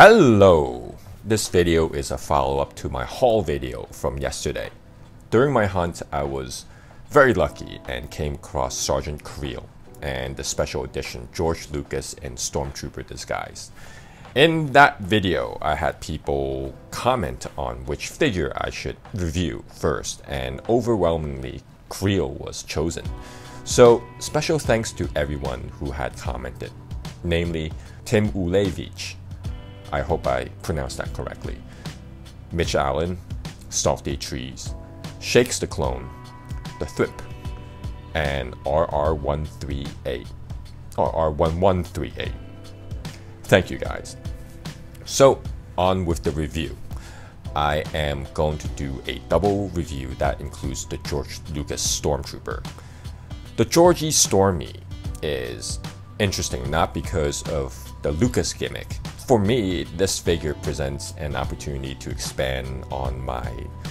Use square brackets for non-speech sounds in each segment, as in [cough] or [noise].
Hello! This video is a follow-up to my haul video from yesterday. During my hunt, I was very lucky and came across Sergeant Kreel and the special edition George Lucas in Stormtrooper disguise. In that video, I had people comment on which figure I should review first, and overwhelmingly, Kreel was chosen. So, special thanks to everyone who had commented, namely Tim Ulevich, I hope I pronounced that correctly. Mitch Allen, Softy Trees, Shakes the Clone, The Thrip, and RR138. RR1138. Thank you guys. So, on with the review. I am going to do a double review that includes the George Lucas Stormtrooper. The Georgie Stormy is interesting not because of the Lucas gimmick, for me, this figure presents an opportunity to expand on my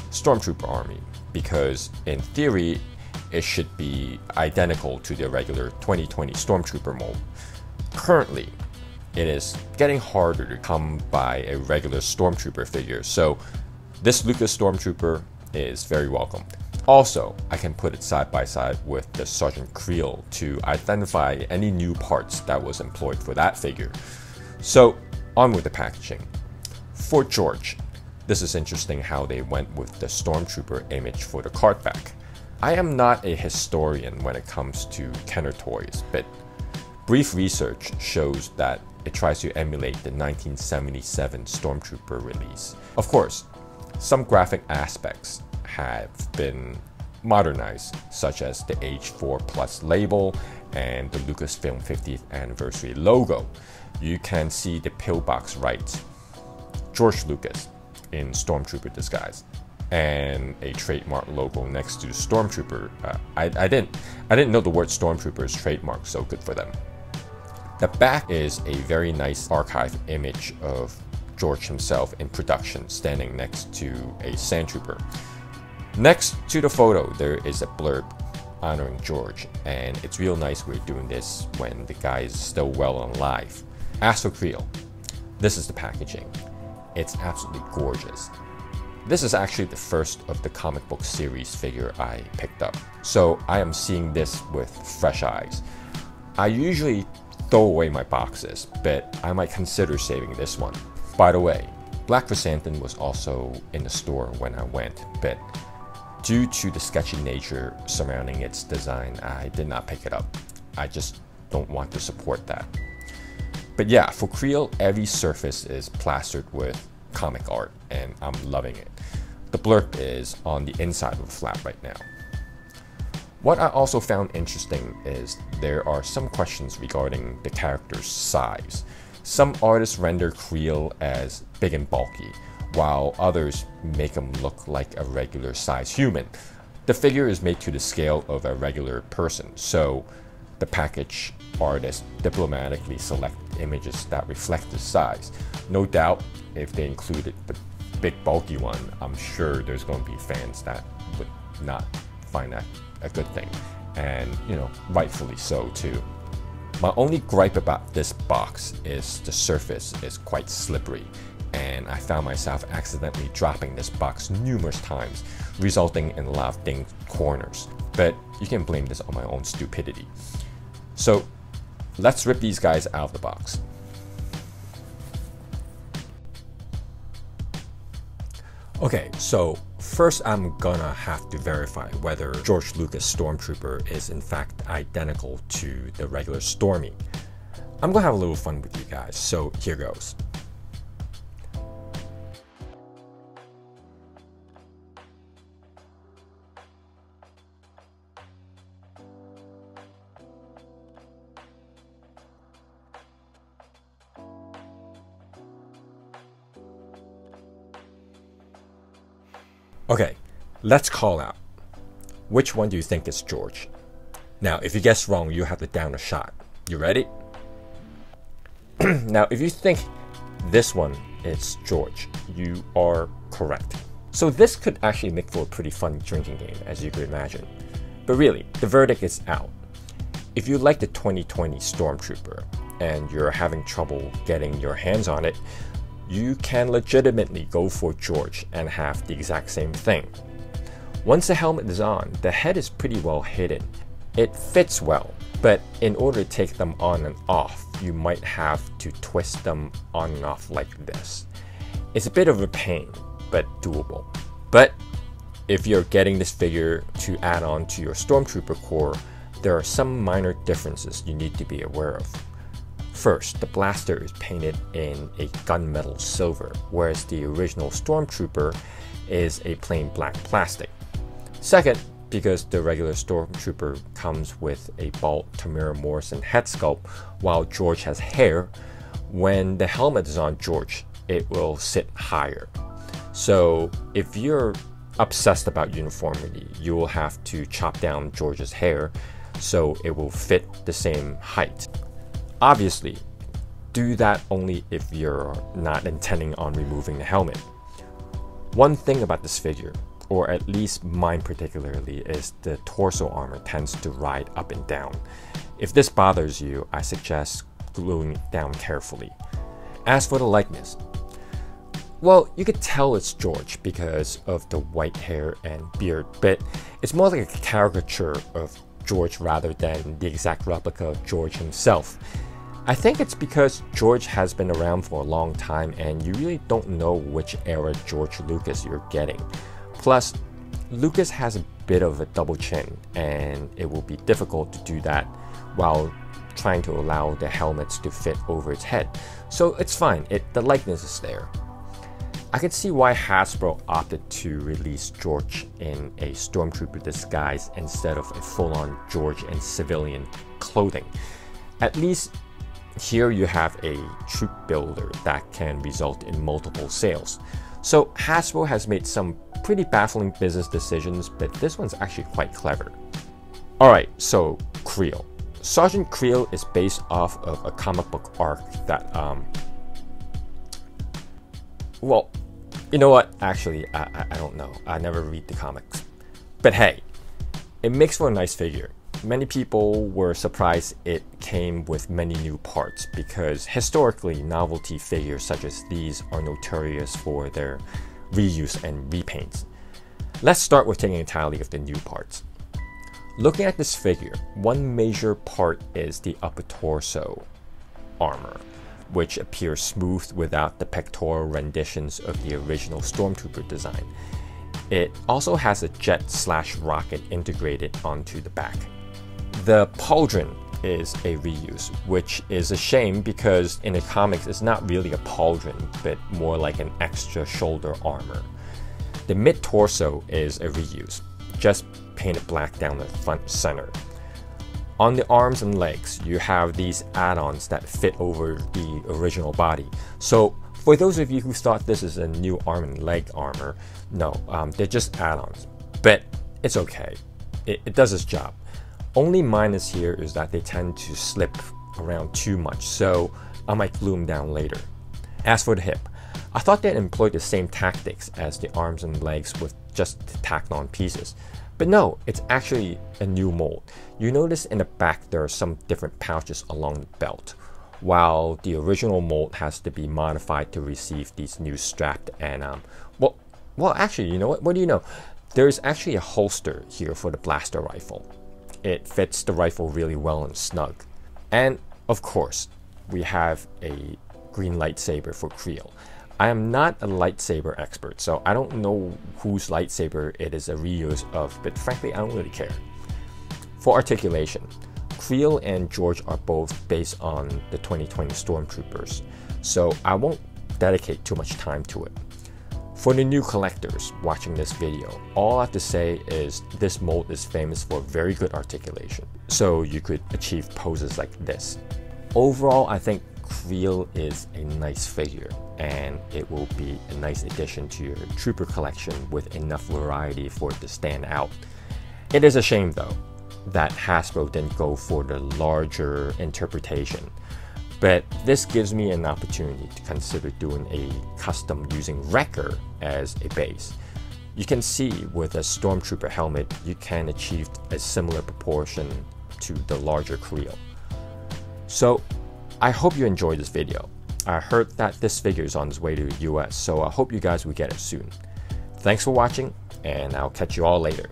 Stormtrooper army because, in theory, it should be identical to the regular 2020 Stormtrooper mold. Currently, it is getting harder to come by a regular Stormtrooper figure, so this Lucas Stormtrooper is very welcome. Also, I can put it side by side with the Sergeant Kreel to identify any new parts that was employed for that figure. So on with the packaging. For George, this is interesting how they went with the Stormtrooper image for the card back. I am not a historian when it comes to Kenner toys, but brief research shows that it tries to emulate the 1977 Stormtrooper release. Of course, some graphic aspects have been modernized, such as the H4 Plus label and the Lucasfilm 50th anniversary logo you can see the pillbox right, George Lucas in Stormtrooper disguise, and a trademark logo next to Stormtrooper. Uh, I, I didn't I didn't know the word Stormtrooper is trademark, so good for them. The back is a very nice archive image of George himself in production standing next to a Sandtrooper. Next to the photo, there is a blurb honoring George, and it's real nice we're doing this when the guy is still well and alive. As for this is the packaging. It's absolutely gorgeous. This is actually the first of the comic book series figure I picked up, so I am seeing this with fresh eyes. I usually throw away my boxes, but I might consider saving this one. By the way, Black Krrsantan was also in the store when I went, but due to the sketchy nature surrounding its design, I did not pick it up. I just don't want to support that. But yeah, for Kreel, every surface is plastered with comic art, and I'm loving it. The blurb is on the inside of the flap right now. What I also found interesting is there are some questions regarding the character's size. Some artists render Kreel as big and bulky, while others make him look like a regular size human. The figure is made to the scale of a regular person, so the package artists diplomatically select images that reflect the size. No doubt, if they included the big bulky one, I'm sure there's going to be fans that would not find that a good thing. And, you know, rightfully so too. My only gripe about this box is the surface is quite slippery and I found myself accidentally dropping this box numerous times, resulting in a lot of corners. But you can blame this on my own stupidity. So let's rip these guys out of the box. Okay, so first I'm gonna have to verify whether George Lucas Stormtrooper is in fact identical to the regular Stormy. I'm gonna have a little fun with you guys, so here goes. Okay, let's call out. Which one do you think is George? Now, if you guess wrong, you have to down a shot. You ready? [clears throat] now, if you think this one is George, you are correct. So this could actually make for a pretty fun drinking game, as you could imagine. But really, the verdict is out. If you like the 2020 Stormtrooper and you're having trouble getting your hands on it, you can legitimately go for George and have the exact same thing. Once the helmet is on, the head is pretty well hidden. It fits well, but in order to take them on and off, you might have to twist them on and off like this. It's a bit of a pain, but doable. But if you're getting this figure to add on to your Stormtrooper corps, there are some minor differences you need to be aware of. First, the blaster is painted in a gunmetal silver, whereas the original Stormtrooper is a plain black plastic. Second, because the regular Stormtrooper comes with a bald Temuera Morrison head sculpt, while George has hair, when the helmet is on George, it will sit higher. So if you're obsessed about uniformity, you will have to chop down George's hair so it will fit the same height. Obviously, do that only if you're not intending on removing the helmet. One thing about this figure, or at least mine particularly, is the torso armor tends to ride up and down. If this bothers you, I suggest gluing it down carefully. As for the likeness, well, you could tell it's George because of the white hair and beard, but it's more like a caricature of George rather than the exact replica of George himself. I think it's because George has been around for a long time and you really don't know which era George Lucas you're getting. Plus, Lucas has a bit of a double chin and it will be difficult to do that while trying to allow the helmets to fit over its head. So it's fine, it, the likeness is there. I can see why Hasbro opted to release George in a Stormtrooper disguise instead of a full-on George in civilian clothing. At least here you have a troop builder that can result in multiple sales. So Hasbro has made some pretty baffling business decisions, but this one's actually quite clever. Alright, so Kreel. Sergeant Kreel is based off of a comic book arc that um, well, you know what? Actually, I, I, don't know. I never read the comics. But hey, it makes for a nice figure. Many people were surprised it came with many new parts because historically, novelty figures such as these are notorious for their reuse and repaints. Let's start with taking a tally of the new parts. Looking at this figure, one major part is the upper torso armor which appears smooth without the pectoral renditions of the original Stormtrooper design. It also has a jet slash rocket integrated onto the back. The pauldron is a reuse, which is a shame because in the comics it's not really a pauldron, but more like an extra shoulder armor. The mid-torso is a reuse, just painted black down the front center. On the arms and legs, you have these add-ons that fit over the original body. So for those of you who thought this is a new arm and leg armor, no, um, they're just add-ons. But it's okay. It, it does its job. Only minus here is that they tend to slip around too much, so I might glue them down later. As for the hip, I thought they'd employ the same tactics as the arms and legs with just tacked on pieces. But no, it's actually a new mold. You notice in the back there are some different pouches along the belt, while the original mold has to be modified to receive these new strapped and um, well, well actually, you know what? What do you know? There's actually a holster here for the blaster rifle. It fits the rifle really well and snug. And of course, we have a green lightsaber for Kreel. I am not a lightsaber expert, so I don't know whose lightsaber it is a reuse of, but frankly, I don't really care. For articulation, Kreel and George are both based on the 2020 Stormtroopers, so I won't dedicate too much time to it. For the new collectors watching this video, all I have to say is this mold is famous for very good articulation, so you could achieve poses like this. Overall, I think Kreel is a nice figure and it will be a nice addition to your Trooper collection with enough variety for it to stand out. It is a shame though that Hasbro didn't go for the larger interpretation, but this gives me an opportunity to consider doing a custom using Wrecker as a base. You can see with a Stormtrooper helmet, you can achieve a similar proportion to the larger Kreel. So I hope you enjoyed this video. I heard that this figure is on its way to the US, so I hope you guys will get it soon. Thanks for watching, and I'll catch you all later.